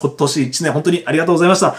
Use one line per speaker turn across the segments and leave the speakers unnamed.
今年1年本当にありがとうございました。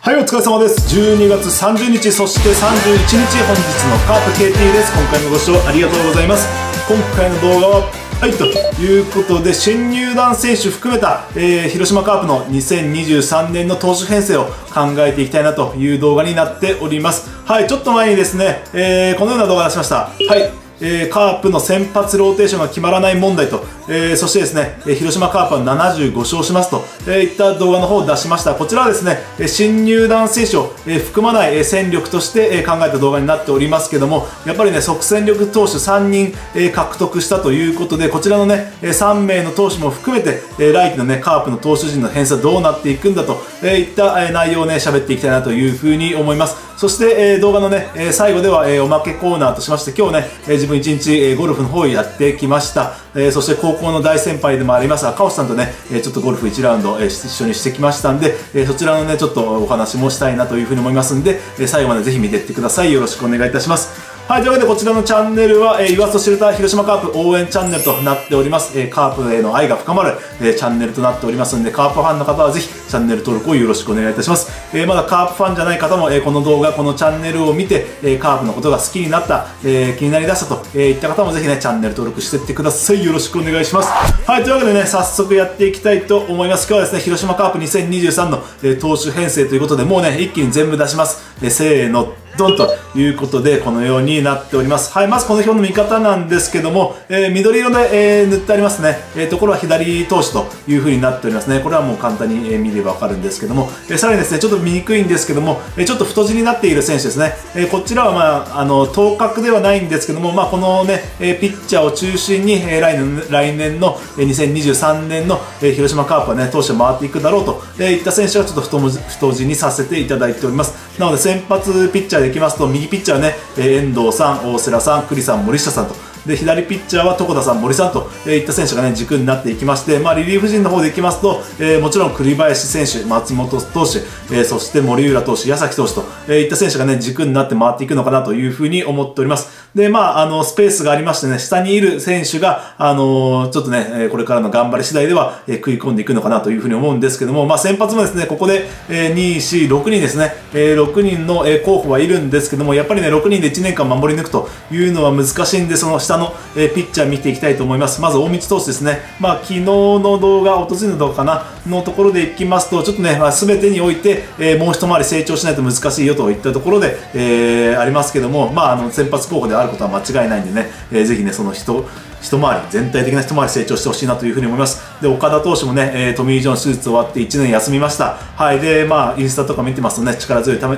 はい、お疲れ様です。12月30日、そして31日、本日のカープ KT です。今回もご視聴ありがとうございます。今回の動画は、はい、ということで、新入団選手含めた、えー、広島カープの2023年の投手編成を考えていきたいなという動画になっております。はい、ちょっと前にですね、えー、このような動画を出しました。はい。えー、カープの先発ローテーションが決まらない問題と、えー、そしてですね、え広島カープは75勝しますと、えー、いった動画の方を出しました。こちらはですね、新入団選手を、え含まない戦力として、え考えた動画になっておりますけども、やっぱりね、即戦力投手3人、え獲得したということで、こちらのね、3名の投手も含めて、え来季のね、カープの投手陣の編成はどうなっていくんだと、えいった、え内容をね、喋っていきたいなというふうに思います。そして、え動画のね、え最後では、えおまけコーナーとしまして、今日ね、え自分1日、えゴルフの方をやってきました。えそして高校校の大先輩でもあります赤星さんとね、えちょっとゴルフ1ラウンド、え一緒にしてきましたんで、えそちらのね、ちょっとお話もしたいなというふうに思いますんで、え最後までぜひ見ていってください。よろしくお願いいたします。はい、というわけでこちらのチャンネルは、えー、言わずと知れた広島カープ応援チャンネルとなっております。えー、カープへの愛が深まる、えー、チャンネルとなっておりますんで、カープファンの方はぜひチャンネル登録をよろしくお願いいたします。えー、まだカープファンじゃない方も、えー、この動画、このチャンネルを見て、えー、カープのことが好きになった、えー、気になりだしたと、えー、いった方もぜひね、チャンネル登録してってください。よろしくお願いします。はい、というわけでね、早速やっていきたいと思います。今日はですね、広島カープ2023の、えー、投手編成ということで、もうね、一気に全部出します。えー、せーの、ドンということで、このようになっております。はい、まずこの表の見方なんですけども、えー、緑色で、えー、塗ってありますね。えー、ところは左投手という風になっておりますね。これはもう簡単に、え見ればわかるんですけども、えさらにですね、ちょっと見にくいんですけども、えちょっと太字になっている選手ですね。えこちらはまあ、あの、頭角ではないんですけども、まあ、このね、えピッチャーを中心に、え来年、来年の、え2023年の、え広島カープはね、投手を回っていくだろうと、えいった選手はちょっと太太字にさせていただいております。なので、先発ピッチャーでいきますと、右ピッチャーね、遠藤さん、大瀬良さん、栗さん、森下さんと、で左ピッチャーは床田さん、森さんといった選手が、ね、軸になっていきまして、まあ、リリーフ陣の方でいきますと、えー、もちろん栗林選手、松本投手、えー、そして森浦投手、矢崎投手と、えー、いった選手が、ね、軸になって回っていくのかなというふうに思っております。で、まあ、あのスペースがありましてね、下にいる選手が、あのちょっとね、これからの頑張り次第では、え食い込んでいくのかなというふうに思うんですけども、まあ、先発もですね、ここで、え2、4、6人ですね、え6人の、え候補はいるんですけども、やっぱりね、6人で1年間守り抜くというのは難しいんで、その下の、えピッチャーチャー見ていきたいと思います。まず大道投手ですね。まあ、昨日の動画、おとついの動画かな、のところでいきますと、ちょっとね、まあ、全てにおいて、えー、もう一回り成長しないと難しいよといったところで、えー、ありますけども、まあ、あの、先発候補であることは間違いないんでね、えー、ぜひね、その人、一回り、全体的な一回り成長してほしいなというふうに思います。で、岡田投手もね、えー、トミー・ジョン手術終わって1年休みました。はい。で、まあ、インスタとか見てますとね、力強い球を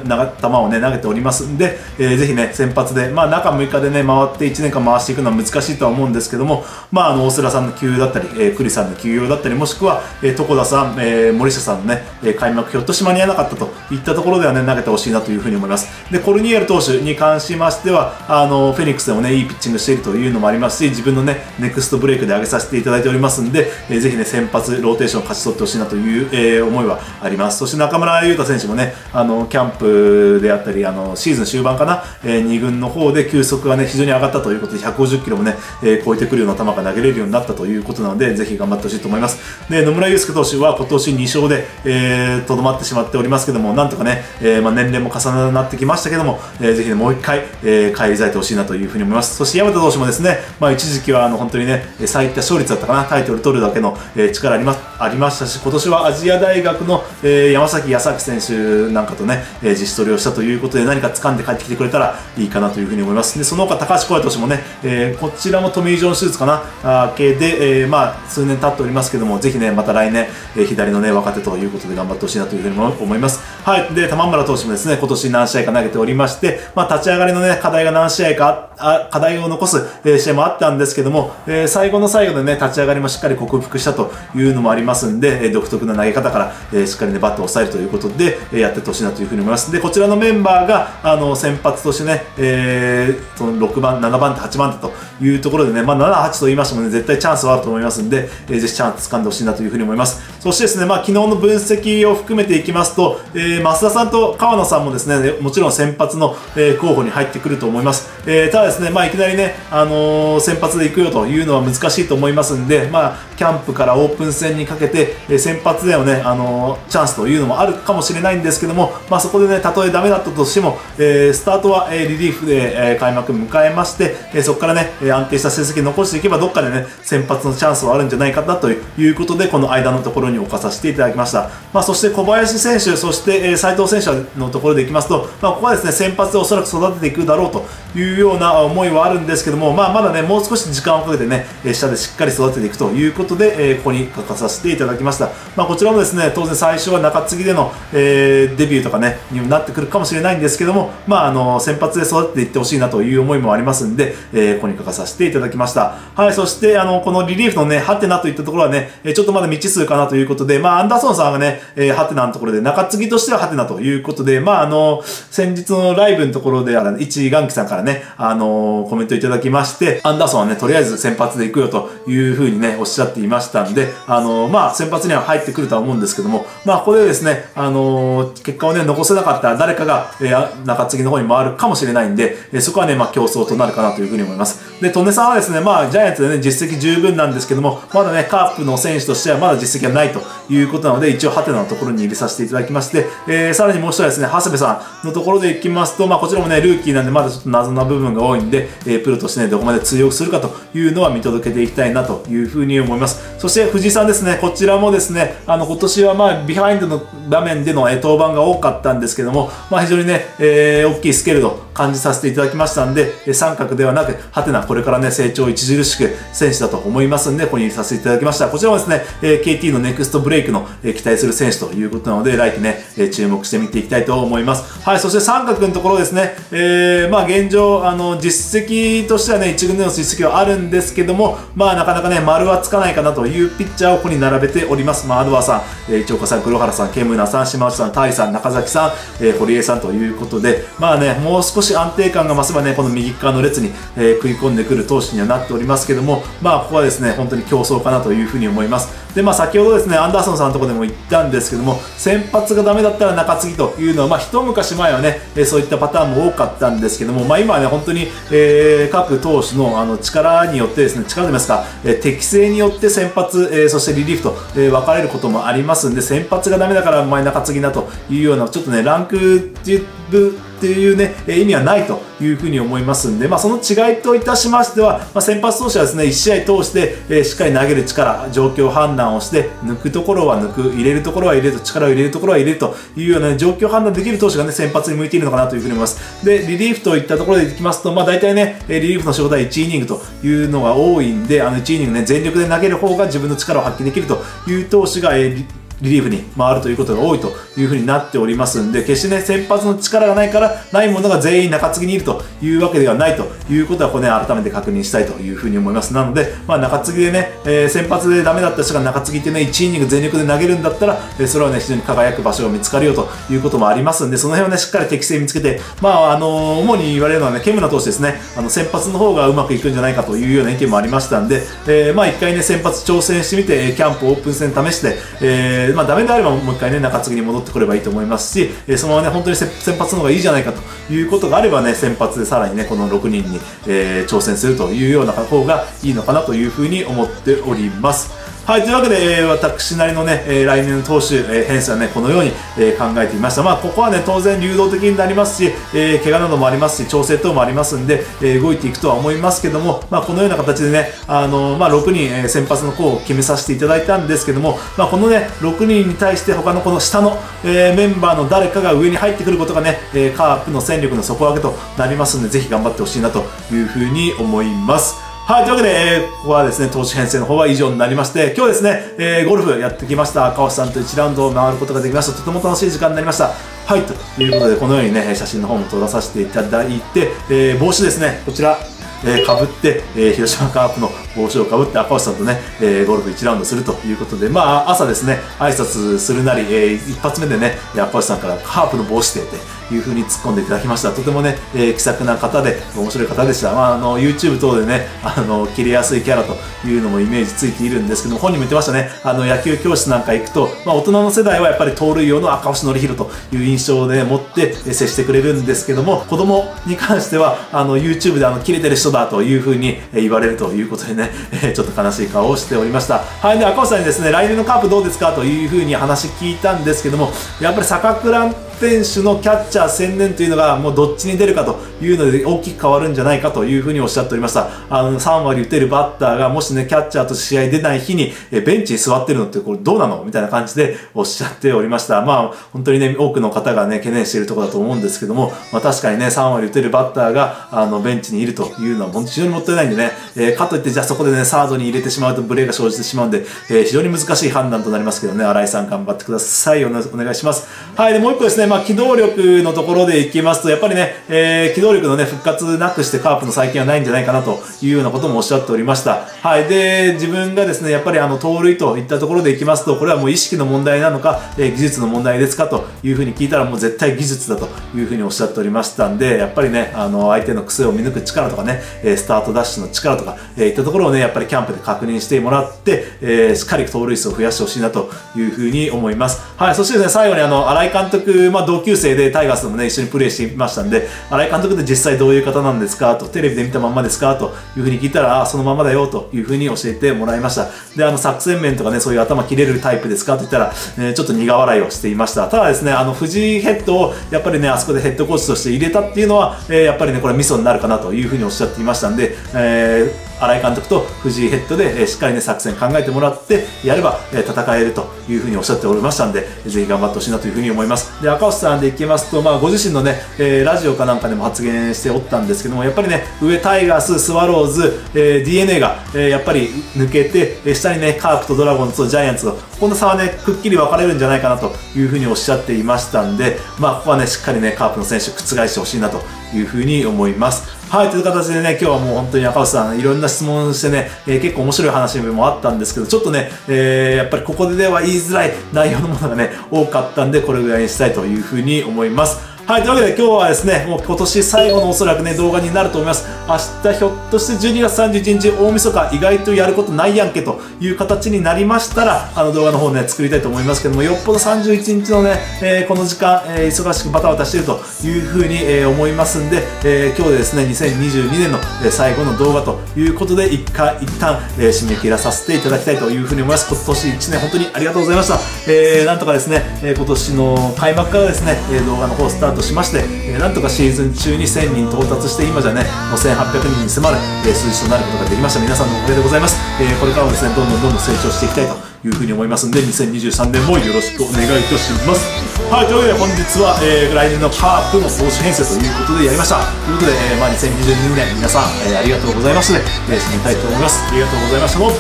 ね、投げておりますんで、えー、ぜひね、先発で、まあ、中6日でね、回って1年間回していくのは難しいとは思うんですけども、まあ、あの、大瀬さんの休養だったり、えー、栗さんの休養だったり、もしくは、えー、床田さん、えー、森下さんのね、開幕ひょっとし間に合わなかったといったところではね、投げてほしいなというふうに思います。で、コルニエル投手に関しましては、あの、フェニックスでもね、いいピッチングしているというのもありますし、自分のね、ネクストブレイクで上げさせていただいておりますんで、えー、ぜひね、先発ローテーションを勝ち取ってほしいなという、えー、思いはあります。そして中村祐太選手もね、あの、キャンプであったり、あの、シーズン終盤かな、えー、2軍の方で球速がね、非常に上がったということで、150キロもね、えー、超えてくるような球が投げれるようになったということなので、ぜひ頑張ってほしいと思います。で、野村祐輔投手は今年2勝で、えー、とどまってしまっておりますけども、なんとかね、えー、まあ年齢も重なってきましたけども、えー、ぜひね、もう一回、えー、返り咲いてほしいなというふうに思います。そして山田投手もですね、まあ一時期はあの本当にね、最多勝率はったかな、タイトル取るだけの、えー、力ありまありましたし、今年はアジア大学の、えー、山崎康明選手なんかとね、えー、自主トレをしたということで、何か掴んで帰ってきてくれたらいいかなというふうに思います。で、その他、高橋光也投手もね、えー、こちらもトミー・ジョン手術かな、あ系で、えー、まあ、数年経っておりますけども、ぜひね、また来年、えー、左のね、若手ということで頑張ってほしいなというふうに思います。はい。で、玉村投手もですね、今年何試合か投げておりまして、まあ、立ち上がりのね、課題が何試合かあって、課題を残す、え、試合もあったんですけども、え、最後の最後でね、立ち上がりもしっかり克服したというのもありますんで、え独特な投げ方から、えしっかりね、バットを抑えるということで、えやってってほしいなというふうに思います。で、こちらのメンバーが、あの、先発としてね、えー、その6番、7番手、8番手というところでね、まあ、7、8と言いましてもね、絶対チャンスはあると思いますんで、え、ぜひチャンス掴んでほしいなというふうに思います。そしてですね、まあ、昨日の分析を含めていきますと、えー、増田さんと川野さんもですね、もちろん先発の、え、候補に入ってくると思います。えー、ただですね、まあ、いきなりね、あのー、先発で行くよというのは難しいと思いますんで、まあ、キャンプからオープン戦にかけて、え先発でのね、あのー、チャンスというのもあるかもしれないんですけども、まあ、そこでね、たとえダメだったとしても、えスタートは、えリリーフで、え開幕迎えまして、えそこからね、安定した成績残していけば、どっかでね、先発のチャンスはあるんじゃないかなということで、この間のところに置かさせていただきました。まあ、そして小林選手、そして、え斉藤選手のところでいきますと、まあ、ここはですね、先発でおそらく育てていくだろうというような思いはあるんですけども、まあ、まだね、もう少し時間をかけてね、下でしっかり育てていくということで、えここに書かさせていただきました。まあ、こちらもですね、当然最初は中継ぎでの、えー、デビューとかね、にもなってくるかもしれないんですけども、まあ、あの、先発で育てていってほしいなという思いもありますんで、えー、ここに書かさせていただきました。はい、そして、あの、このリリーフのね、ハテナといったところはね、ちょっとまだ未知数かなということで、まあ、アンダーソンさんがね、えー、ハテナのところで、中継ぎとしてはハテナということで、まあ、あの、先日のライブのところで、あの、一元気さんからね、あの、コメントいただきまして、アンダーソンはね、とりあえず先発で行くよというふうにね、おっしゃっていましたんで、あの、まあ、先発には入ってくるとは思うんですけども、まあ、ここでですね、あの、結果をね、残せなかったら誰かが、えー、中継ぎの方に回るかもしれないんで、え、そこはね、まあ、競争となるかなというふうに思います。で、トネさんはですね、まあ、ジャイアンツでね、実績十分なんですけども、まだね、カープの選手としてはまだ実績がないということなので、一応、ハテナのところに入れさせていただきまして、えー、さらにもう一人ですね、長谷部さんのところでいきますと、まあ、こちらもね、ルーキーなんで、まだちょっと謎な部分が多いんで、えー、プロとしてね、どこまで通用するかというのは見届けていきたいなというふうに思います。そして、藤井さんですね、こちらもですね、あの、今年はまあ、ビハインドの場面での登板が多かったんですけども、まあ、非常にね、えー、大きいスケールを感じさせていただきましたんで、三角ではなく、はてな、これからね、成長著しい選手だと思いますんで、ここにさせていただきました。こちらもですね、えー、KT のネクストブレイクの、えー、期待する選手ということなので、来季ね、えー、注目して見ていきたいと思います。はい、そして三角のところですね、えー、まあ現状、あの、実績としてはね、一軍での実績はあるんですけども、まあなかなかね、丸はつかないかなというピッチャーをここに並べております。まあ、アドワさん、えー、市岡さん、黒原さん、ケムナさん、島内さん、タイさん、中崎さん、えー、堀江さんということで、まあね、もう少しし安定感が増せばね、この右側の列に、えー、食い込んでくる投手にはなっておりますけども、まあ、ここはですね、本当に競争かなというふうに思います。で、まあ、先ほどですね、アンダーソンさんのところでも言ったんですけども、先発がダメだったら中継ぎというのは、まあ、一昔前はね、えそういったパターンも多かったんですけども、まあ、今はね、本当に、えー、各投手のあの力によってですね、力と言いますか、えー、適正によって先発、えー、そしてリリーフと、えー、分かれることもありますんで、先発がダメだからお前中継ぎなというような、ちょっとね、ランクっていうっていうね、意味はないというふうに思いますんで、まあ、その違いといたしましては、まあ、先発投手はですね、1試合通して、えー、しっかり投げる力、状況判断をして、抜くところは抜く、入れるところは入れると、力を入れるところは入れるというような、ね、状況判断できる投手がね、先発に向いているのかなというふうに思います。で、リリーフといったところでいきますと、まあ、大体ね、リリーフの仕事は1イニングというのが多いんで、あの1イニングね、全力で投げる方が自分の力を発揮できるという投手が、えーリリーフに回るということが多いというふうになっておりますんで、決してね、先発の力がないから、ないものが全員中継ぎにいるというわけではないということは、これね、改めて確認したいというふうに思います。なので、まあ、中継ぎでね、えー、先発でダメだった人が中継ぎってね、1イニング全力で投げるんだったら、え、それはね、非常に輝く場所が見つかるよということもありますんで、その辺はね、しっかり適正見つけて、まあ、あのー、主に言われるのはね、ケムナ投手ですね、あの、先発の方がうまくいくんじゃないかというような意見もありましたんで、えー、まあ、一回ね、先発挑戦してみて、キャンプオープン戦試して、えー、まあ、ダメであればもう一回ね、中継ぎに戻ってくればいいと思いますし、えそのままね、本当に先発の方がいいじゃないかということがあればね、先発でさらにね、この6人に、えー、挑戦するというような方がいいのかなというふうに思っております。はい、というわけで、えー、私なりのね、えー、来年の投手、えー、編成はね、このように、えー、考えてみました。まあ、ここはね、当然流動的になりますし、えー、怪我などもありますし、調整等もありますんで、えー、動いていくとは思いますけども、まあ、このような形でね、あの、まあ、6人、えー、先発の子を決めさせていただいたんですけども、まあ、このね、6人に対して他のこの下の、えー、メンバーの誰かが上に入ってくることがね、えー、カープの戦力の底上げとなりますんで、ぜひ頑張ってほしいなというふうに思います。はい、というわけで、えー、ここはですね、投資編成の方は以上になりまして、今日ですね、えー、ゴルフやってきました。川瀬さんと1ラウンドを回ることができました。とても楽しい時間になりました。はい、ということで、このようにね、写真の方も撮らさせていただいて、えー、帽子ですね、こちら、えー、かぶって、えー、広島カープの帽子をかぶって赤星さんとね、えー、ゴルフ1ラウンドするということで、まあ、朝ですね、挨拶するなり、えー、一発目でね、赤星さんからカープの帽子でっていう風に突っ込んでいただきました。とてもね、えー、気さくな方で、面白い方でした。まあ、あの、YouTube 等でね、あの、切れやすいキャラというのもイメージついているんですけども、本人も言ってましたね、あの、野球教室なんか行くと、まあ、大人の世代はやっぱり盗塁用の赤星則弘という印象で持って接してくれるんですけども、子供に関しては、あの、YouTube であの、切れてる人だという風に言われるということでね、えちょっと悲しい顔をしておりました。はい、で、赤星さんにですね、来年のカープどうですかというふうに話聞いたんですけども、やっぱり坂倉選手のキャッチャー専念というのがもうどっちに出るかというので大きく変わるんじゃないかというふうにおっしゃっておりました。あの3割打てるバッターがもしねキャッチャーと試合出ない日にベンチに座ってるのってこれどうなのみたいな感じでおっしゃっておりました。まあ本当にね多くの方がね懸念しているところだと思うんですけども、まあ、確かにね3割打てるバッターがあのベンチにいるというのは本当に非常にもったいないんでね、えー、かといってじゃあそこでねサードに入れてしまうとブレーが生じてしまうんで、えー、非常に難しい判断となりますけどね新井さん頑張ってください。お願いします。はいでもう一個ですねまあ機動力のところでいきますと、やっぱりね、えー、機動力のね、復活なくしてカープの再建はないんじゃないかなというようなこともおっしゃっておりました。はい。で、自分がですね、やっぱりあの、盗塁といったところでいきますと、これはもう意識の問題なのか、えー、技術の問題ですかというふうに聞いたら、もう絶対技術だというふうにおっしゃっておりましたんで、やっぱりね、あの、相手の癖を見抜く力とかね、スタートダッシュの力とか、えー、いったところをね、やっぱりキャンプで確認してもらって、え、しっかり盗塁数を増やしてほしいなというふうに思います。はい。そしてですね、最後にあの、新井監督、ま、同級生でタイガースでもね、一緒にプレーしていましたんで、新井監督って実際どういう方なんですかと、テレビで見たまんまですかというふうに聞いたら、あ、そのままだよというふうに教えてもらいました。で、あの、作戦面とかね、そういう頭切れるタイプですかと言ったら、えー、ちょっと苦笑いをしていました。ただですね、あの、藤井ヘッドを、やっぱりね、あそこでヘッドコーチとして入れたっていうのは、えー、やっぱりね、これミソになるかなというふうにおっしゃっていましたんで、えー新井監督と藤井ヘッドで、えしっかりね、作戦考えてもらって、やれば、え戦えるというふうにおっしゃっておりましたんで、ぜひ頑張ってほしいなというふうに思います。で、赤星さんでいきますと、まあ、ご自身のね、え、ラジオかなんかでも発言しておったんですけども、やっぱりね、上タイガース、スワローズ、えー、DNA が、え、やっぱり抜けて、え下にね、カープとドラゴンズとジャイアンツと、この差はね、くっきり分かれるんじゃないかなというふうにおっしゃっていましたんで、まあ、ここはね、しっかりね、カープの選手覆してほしいなというふうに思います。はい、という形でね、今日はもう本当に赤星さん、いろんな質問してね、えー、結構面白い話もあったんですけど、ちょっとね、えー、やっぱりここででは言いづらい内容のものがね、多かったんで、これぐらいにしたいというふうに思います。はい、というわけで今日はですね、もう今年最後のおそらくね、動画になると思います。明日ひょっとして12月31日大晦日意外とやることないやんけという形になりましたら、あの動画の方ね、作りたいと思いますけども、よっぽど31日のね、えー、この時間、えー、忙しくバタバタしているというふうに、えー、思いますんで、え今日でですね、2022年の、え最後の動画ということで、一回一旦、え締め切らさせていただきたいというふうに思います。今年1年本当にありがとうございました。えなんとかですね、え今年の開幕からですね、え動画の方スタートしまして、えなんとかシーズン中に1000人到達して今じゃねもう1800人に迫る、え数字となることができました。皆さんのおかげでございます、えこれからもですねどんどんどんどん成長していきたいというふうに思いますんで2023年もよろしくお願いいたします。はいというわけで本日は、えー、来年のカープの投手編成ということでやりました。ということで、えーまあ、2022年皆さん、えー、ありがとうございますので、えー、締めたいと思います。ありがとうございましたの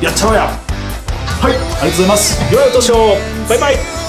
やっちゃおうや。はいありがとうございます。良いお年をバイバイ。